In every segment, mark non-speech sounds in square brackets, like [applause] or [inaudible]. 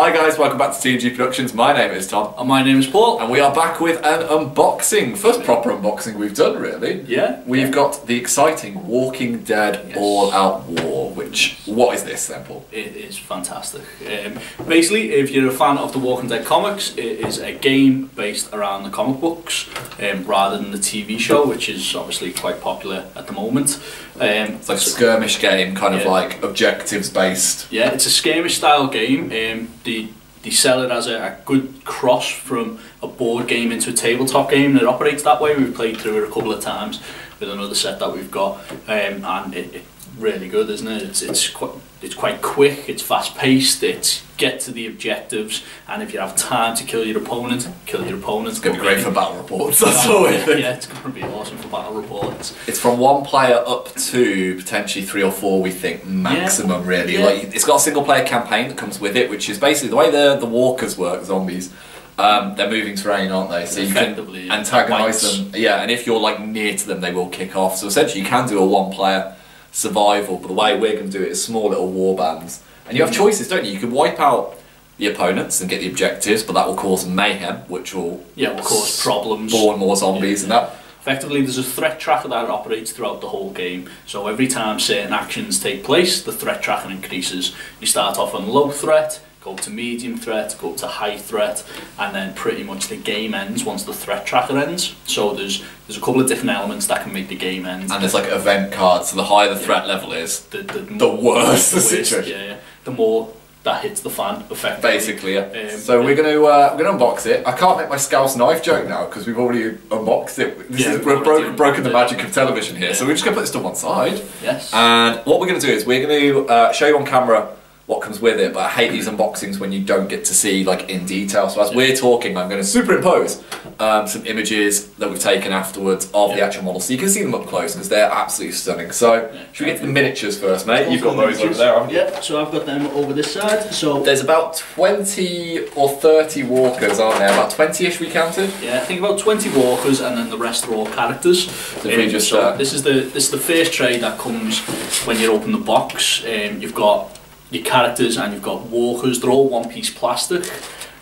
Hi guys, welcome back to T&G Productions. My name is Tom, And my name is Paul. and we are back with an unboxing. First proper unboxing we've done, really. Yeah. We've yeah. got the exciting Walking Dead Yes. All Out War. Which what is this then, Paul? It is fantastic. Um, basically, if you're a fan of the Walking Dead comics, it is a game based around the comic books um, rather than the TV show, which is obviously quite popular at the moment. Um, It's like a skirmish game, kind of like objectives based. Yeah, it's a skirmish style game. Um, they, they sell it as a, a good cross from a board game into a tabletop game, and it operates that way. We've played through it a couple of times with another set that we've got, um, and it, it really good, isn't it? It's it's quite it's quite quick. It's fast paced. It's get to the objectives, and if you have time to kill your opponent, kill your opponent. It's gonna be great for battle reports. That's all yeah, think. yeah, it's gonna be awesome for battle reports. It's from one player up to potentially three or four, we think maximum. Really, Yeah. like it's got a single player campaign that comes with it, which is basically the way the the walkers work, zombies. Um, they're moving terrain, aren't they? So you can antagonize them. Yeah, and if you're like near to them, they will kick off. So essentially, you can do a one player survival, but the way we're going to do it is small little war bands, and you have choices, don't you? You can wipe out the opponents and get the objectives, but that will cause mayhem, which will Yeah, will cause problems. spawn more zombies, and that Effectively, there's a threat tracker that operates throughout the whole game. So every time certain actions take place, the threat tracker increases. You start off on low threat, go to medium threat, go up to high threat, and then pretty much the game ends once the threat tracker ends. So there's there's a couple of different elements that can make the game end. and there's like event cards. So the higher the threat level is, the, the, the worse the situation. Yeah, yeah. The more that hits the fan, effectively. Basically, yeah. Um, so we're gonna uh, we're gonna unbox it. I can't make my Scouse knife joke now because we've already unboxed it. This Yeah, is, we've broken, broken the magic of television here. So we're just gonna put this to one side. Yes. And what we're gonna do is we're gonna uh, show you on camera what comes with it. But I hate these unboxings when you don't get to see like in detail. So as we're talking, I'm gonna superimpose um, some images that we've taken afterwards of the actual model, so you can see them up close because they're absolutely stunning. So Yeah. should we get to the miniatures first, mate? You've got those over there, haven't you? Yeah, so I've got them over this side. So There's about 20 or 30 walkers, aren't there? About 20-ish we counted? Yeah, I think about 20 walkers and then the rest are all characters. we Um, just, so uh, this is the this is the first tray that comes when you open the box. Um, you've got your characters and you've got walkers. They're all one piece plastic.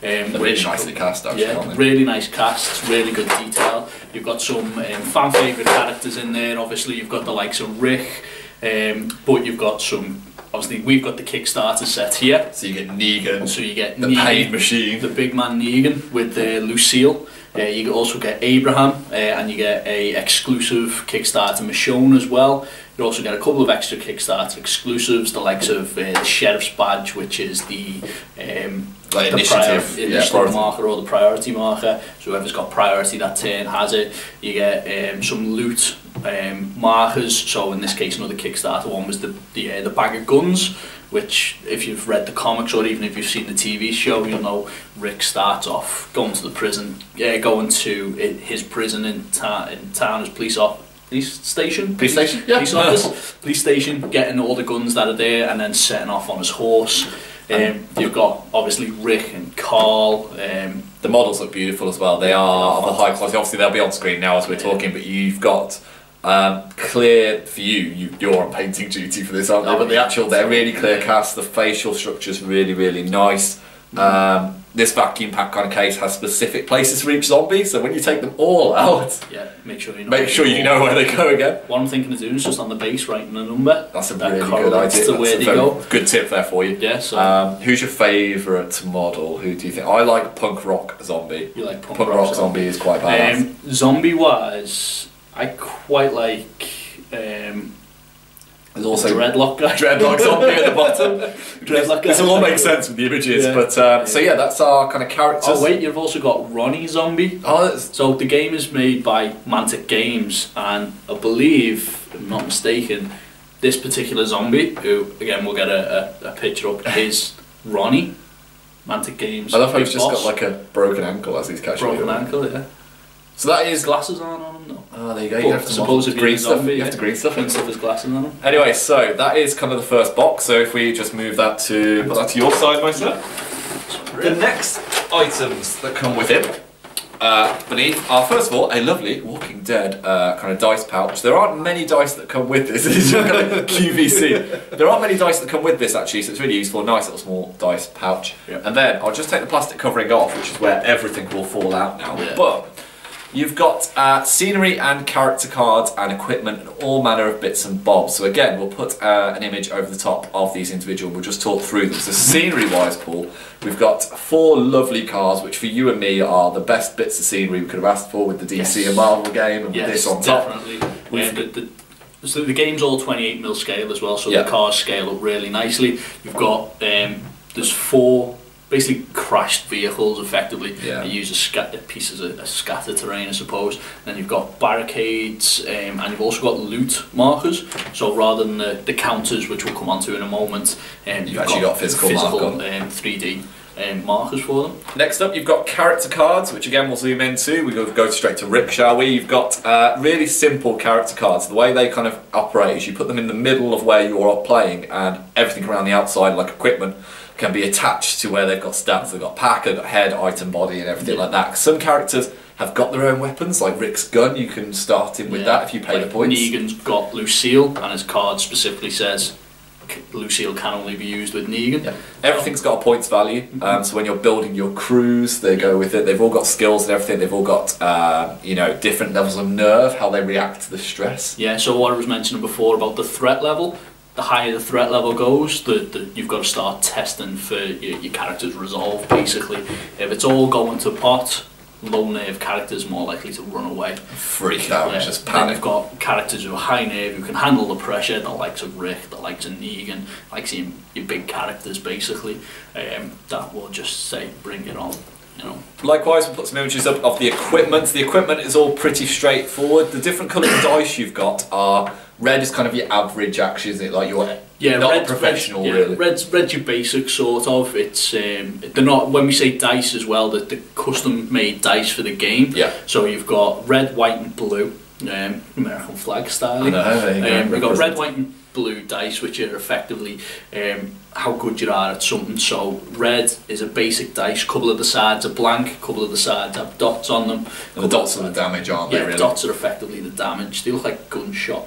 Um, really nicely cast, actually, Yeah, really nice casts, really good detail. You've got some um, fan favourite characters in there. Obviously, you've got the likes of Rick, um, but you've got some. Obviously, we've got the Kickstarter set here. So you get Negan, So you get the Negan, pain machine. the big man Negan with uh, Lucille. Uh, you also get Abraham, uh, and you get a exclusive Kickstarter Michonne as well. You also get a couple of extra Kickstarter exclusives, the likes of uh, the Sheriff's Badge, which is the um, Like the initiative, prior- initiative marker or the priority marker. So whoever's got priority that turn has it. You get um, some loot um, markers. So in this case, another Kickstarter one was the the, uh, the bag of guns, which if you've read the comics or even if you've seen the TV show, you'll know Rick starts off going to the prison, yeah, going to his prison in, ta- in town as police off. Police station? Police station, yeah. Police office, police station, getting all the guns that are there and then setting off on his horse. Um, you've got obviously Rick and Carl. Um, The models look beautiful as well. They are of a high quality. Obviously, they'll be on screen now as we're talking, but you've got um, clear for you, you. You're on painting duty for this, aren't you? Oh, But the actual, they're really clear cast. The facial structure's really, really nice. Um, this vacuum pack kind of case has specific places for each zombie, so when you take them all out, yeah, make sure you know. make sure you know where they go again. What I'm thinking of doing is just on the base writing a number. That's a that really good idea. That's a go. good tip there for you. Yeah, so Um, who's your favourite model? Who do you think? I like punk rock zombie. you like punk, Punk rock zombie is quite badass. Um, zombie wise, I quite like um, There's also dreadlock guy. [laughs] dreadlock zombie at the bottom. [laughs] Dreadlock guy. This will all make sense with the images, Yeah. but um, so yeah, that's our kind of characters. Oh wait, you've also got Ronnie Zombie. Oh, that's, So the game is made by Mantic Games, and I believe, if I'm not mistaken, this particular zombie, who again we'll get a, a, a picture up, [laughs] is Ronnie. Mantic Games. I love how he's just boss. got like a broken ankle as he's catching broken ankle. Yeah. So that is glasses on him though. Oh, there you go. You have to suppose green stuff. zombie, You have to green stuff. and stuff his glasses on him. Anyway, so that is kind of the first box. So if we just move that to put that to your side, my sir. The next items that come with it uh, beneath are, first of all, a lovely Walking Dead uh, kind of dice pouch. There aren't many dice that come with this. [laughs] Is kind of QVC. There aren't many dice that come with this actually, so it's really useful. Nice little small dice pouch. Yeah. And then I'll just take the plastic covering off, which is where everything will fall out now. Yeah. But You've got uh, scenery and character cards and equipment and all manner of bits and bobs. So again, we'll put uh, an image over the top of these individual. We'll just talk through them. So scenery-wise, Paul, we've got four lovely cars, which for you and me are the best bits of scenery we could have asked for with the DC Yes. and Marvel game and Yes, this on top. definitely. We've- Um, the, the, so the game's all 28 mil scale as well, so Yeah. the cars scale up really nicely. You've got um, there's four basically crashed vehicles effectively. Yeah. You use a scat- pieces of a scatter terrain, I suppose. Then you've got barricades, um, and you've also got loot markers. So rather than the, the counters, which we'll come on to in a moment, um, you've, actually got physical physical marker. um, 3D um, markers for them. Next up, you've got character cards, which again we'll zoom into. We go, go straight to Rick, shall we? You've got uh, really simple character cards. The way they kind of operate is you put them in the middle of where you're playing, and everything around the outside, like equipment, can be attached to where they've got stats. They've got pack, they've got head, item, body, and everything Yeah. like that. Some characters have got their own weapons, like Rick's gun. You can start him with Yeah. that if you pay Like the points. Negan's got Lucille, and his card specifically says Lucille can only be used with Negan. Yeah. Everything's got a points value, um, so when you're building your crews, they go with it. They've all got skills and everything. They've all got, uh, you know, different levels of nerve, how they react to the stress. Yeah, so what I was mentioning before about the threat level, the higher the threat level goes, the, the you've got to start testing for your, your character's resolve, basically. If it's all going to pot, low nerve characters more likely to run away. Freak out, Yeah. just Then panic. you've got characters who are high nerve, who can handle the pressure, the likes of Rick, the likes of Negan, like seeing your big characters basically, um, that will just say, bring it on, you know. Likewise, we'll put some images up of the equipment. The equipment is all pretty straightforward. The different coloured [coughs] dice you've got are red is kind of your average action, isn't it? Like your Yeah, not red, professional red, really. Red's, red's your basic sort of. It's um, they're not when we say dice as well. That the custom made dice for the game. Yeah. So you've got red, white, and blue, um, American flag style. I know, there you go, Um, you've got red, white, and blue dice, which are effectively um, how good you are at something. So red is a basic dice. Couple of the sides are blank. Couple of the sides have dots on them. And the dots are the damage, aren't they? Yeah, really? dots are effectively the damage. They look like gunshot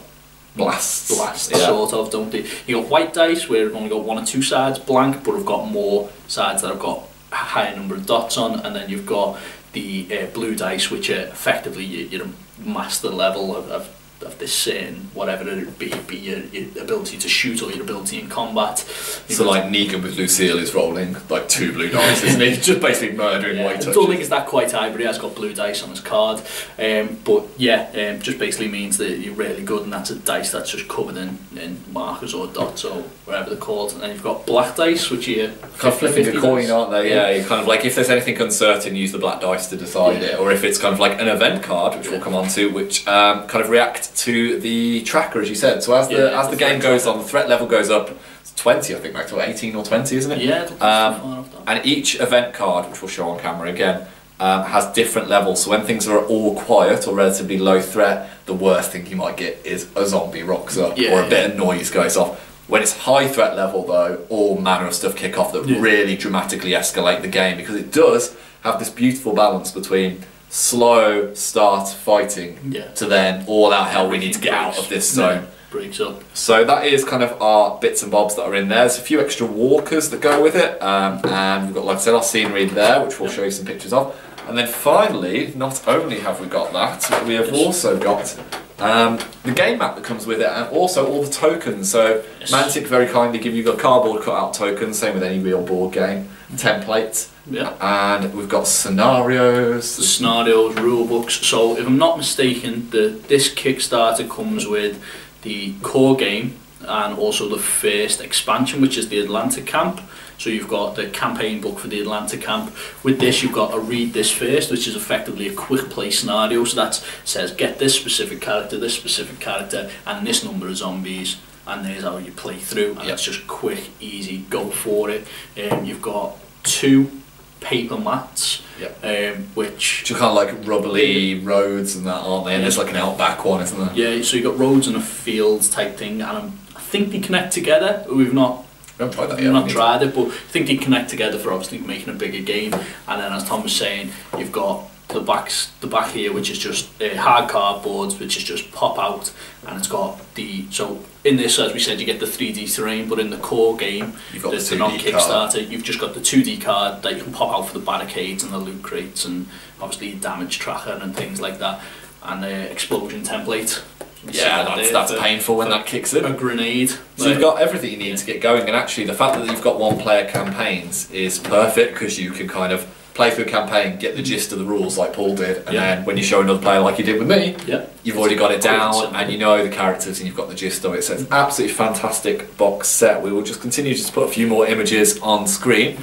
blasts. blasts, Yeah. sort of, don't they? You got white dice where you've only got one or two sides blank, but have got more sides that have got a higher number of dots on, and then you've got the uh, blue dice, which are effectively your, your master level of, of, of this certain whatever it be, be your, your ability to shoot or your ability in combat. So like Negan with Lucille is rolling like two blue dice, isn't he? [laughs] Just basically murdering Yeah, white I don't think it's that quite high, but he has got blue dice on his card. Um, but yeah, um, just basically means that you're really good, and that's a dice that's just covered in, in markers or dots or whatever they're called. And then you've got black dice, which are kind of flipping a coin, dice. aren't they? Yeah, you kind of like if there's anything uncertain, use the black dice to decide Yeah. it, or if it's kind of like an event card, which we'll come on to, which um, kind of react to the tracker, as you said. So as the Yeah, as the the game goes on, the threat level goes up. It's twenty, I think, back to eighteen or twenty, isn't it? Yeah, I don't think it's Um, too far off that. And each event card, which we'll show on camera again, um, has different levels. So when things are all quiet or relatively low threat, the worst thing you might get is a zombie rocks up Yeah, or a yeah. bit of noise goes off. When it's high threat level, though, all manner of stuff kick off that Yeah. really dramatically escalate the game because it does have this beautiful balance between slow start fighting Yeah. to then all out hell we need to get out of this zone. Yeah, breaks up. So that is kind of our bits and bobs that are in there. There's a few extra walkers that go with it, um, and we've got, like I said, our scenery there, which we'll show you some pictures of. And then finally, not only have we got that, but we have also got um, the game map that comes with it, and also all the tokens. So Yes. Mantic very kindly give you the cardboard cutout tokens, same with any real board game, templates, Yeah. and we've got scenarios. Scenarios, rule books. So if I'm not mistaken, the this Kickstarter comes with the core game and also the first expansion, which is the Atlanta Camp. So you've got the campaign book for the Atlanta Camp. With this, you've got a read this first, which is effectively a quick play scenario. So that says get this specific character, this specific character, and this number of zombies. And there's how you play through, and Yep. it's just quick, easy, go for it. Um, you've got two paper mats, Yep. um, which are kind of like rubbly roads and that, aren't they? And there's like an outback one, isn't there? yeah, so you've got roads and a fields type thing, and um, I think they connect together. But we've not haven't tried that yet. not have we? tried it, but I think they connect together for obviously making a bigger game. And then, as Tom was saying, you've got the backs the back here, which is just uh, hard cardboards, which is just pop out, and it's got the so in this as we said you get the 3D terrain, but in the core game, You've got the the 2D non-Kickstarter, you've just got the 2D card that you can pop out for the barricades and the loot crates, and obviously damage tracker and things like that, and the explosion template. Yeah, that's, that's for- painful when that kicks in. A grenade. So you've got everything you need to get going, and actually, the fact that you've got one player campaigns is perfect because you can kind of play through a campaign, get the gist of the rules like Paul did, and Yeah. then when you show another player like you did with me, yeah. you've already got it down and you know the characters and you've got the gist of it. So it's absolutely fantastic box set. We will just continue to put a few more images on screen.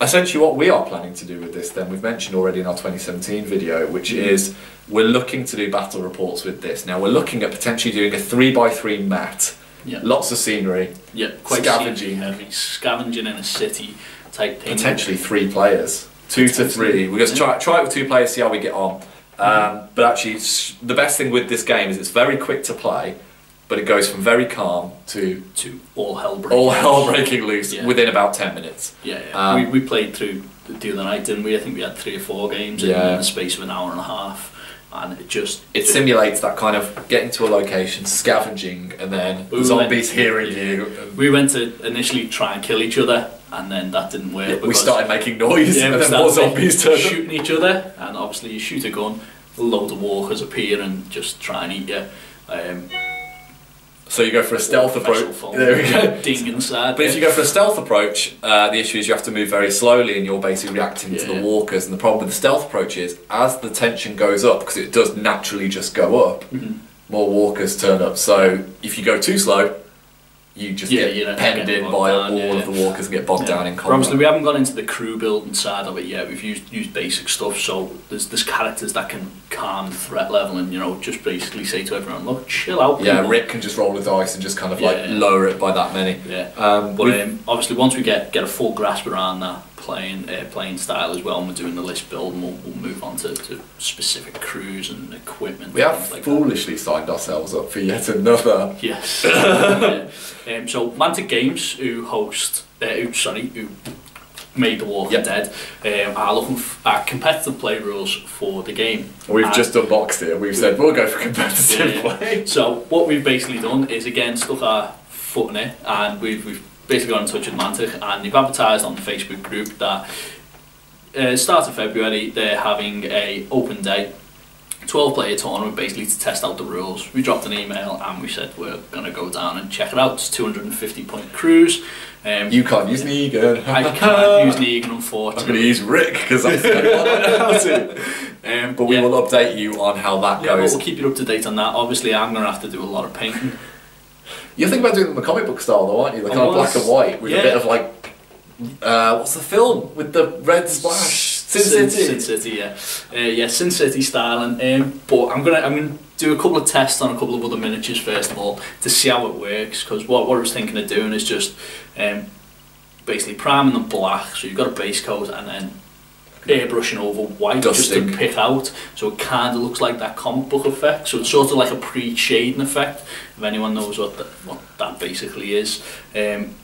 Essentially, what we are planning to do with this, then, we've mentioned already in our 2017 video, which is we're looking to do battle reports with this. Now, we're looking at potentially doing a 3x3 mat, Yeah. lots of scenery, Yeah, quite Scavenging. scavenging heavy, scavenging in a city type thing. potentially three players, two to three. We're going to try try it with two players, see how we get on. Um, but actually, the best thing with this game is it's very quick to play, but it goes from very calm to to all hell breaking. all loose. hell breaking loose Yeah. within about ten minutes. Yeah, yeah. Um, we, we played through the other night, didn't we? I think we had three or four games in, Yeah. in the space of an hour and a half, and it just It simulates that kind of getting to a location, scavenging, and then We zombies went- hearing yeah. you. We went to initially try and kill each other, and then that didn't work. Yeah, we started making noise, yeah, and then more zombies turned shooting each other, and obviously you shoot a gun, a load of walkers appear and just try and eat you. Um, So you go for a stealth approach. There we go. [laughs] Ding inside. But if you go for a stealth approach, uh, the issue is you have to move very slowly and you're basically reacting to the walkers. And the problem with the stealth approach is as the tension goes up, because it does naturally just go up, Mhm. more walkers turn up. So if you go too slow, you just Yeah, get you know, penned get in by down, all yeah. of the walkers and get bogged Yeah. down in But combat. obviously, we haven't gone into the crew building side of it yet. We've used used basic stuff, so there's there's characters that can calm the threat level and you know just basically say to everyone, look, chill out. yeah, people." Rick can just roll the dice and just kind of like Yeah. lower it by that many. Yeah. Um, But um, obviously, once we get get a full grasp around that playing uh, playing style as well, and we're doing the list build, and we'll, we'll move on to, to specific crews and equipment. we and have like that. foolishly signed ourselves up for yet another. Yes. [laughs] Yeah. um, so Mantic Games, who host, uh, who sorry, who made The Walking Yep. Dead, um, are looking f- at competitive play rules for the game. We've And- just unboxed it. We've said we'll go for competitive Yeah. play. So what we've basically done is again stuck our foot in it, and we've, we've basically got in touch with Mantic, and they've advertised on the Facebook group that uh, start of February they're having a open day. 12 player tournament basically to test out the rules. We dropped an email and we said we're going to go down and check it out. It's 250 point crews. Um, You can't use Negan. I can't use Negan I'm going to use Rick because that's [laughs] the only I know how to. Um, But we yeah. will update you on how that Yeah, goes. we'll keep you up to date on that. Obviously, I'm going to have to do a lot of painting. You're thinking about doing them in comic book style, though, aren't you? The kind of black and white with a bit of like, uh, what's the film with the red splash? Sin City. Sin City, yeah, uh, yeah, Sin City style, and um, but I'm gonna I'm gonna do a couple of tests on a couple of other miniatures first of all to see how it works. Because what, what I was thinking of doing is just um, basically priming them black, so you've got a base coat, and then airbrushing over white Dusting. just to pick out. So it kind of looks like that comic book effect. So it's sort of like a pre-shading effect, if anyone knows what, the, what that basically is. Um,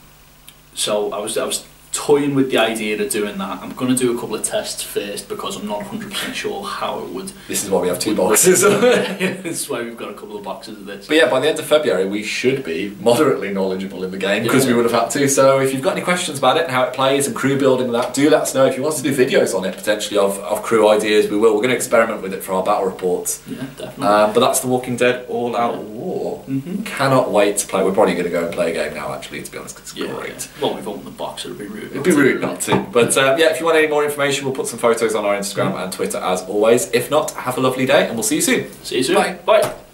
so I was, I was toying with the idea of doing that. I'm going to do a couple of tests first because I'm not 100% sure how it would. This is why we have two boxes. [laughs] [laughs] this is why we've got a couple of boxes of this. But yeah, by the end of February, we should be moderately knowledgeable in the game because Yeah. we would have had to. So if you've got any questions about it and how it plays and crew building and that, do let us know. If you want us to do videos on it, potentially of, of crew ideas, we will. We're going to experiment with it for our battle reports. Yeah, definitely. Um, but that's The Walking Dead All Out Mhm. Cannot wait to play. We're probably going to go and play a game now, actually, to be honest, it's yeah, great. yeah. Well, we've opened the box, it'd be rude. It'd be rude not to. But um, yeah, if you want any more information, we'll put some photos on our Instagram and Twitter as always. If not, have a lovely day and we'll see you soon. See you soon. Bye. Bye.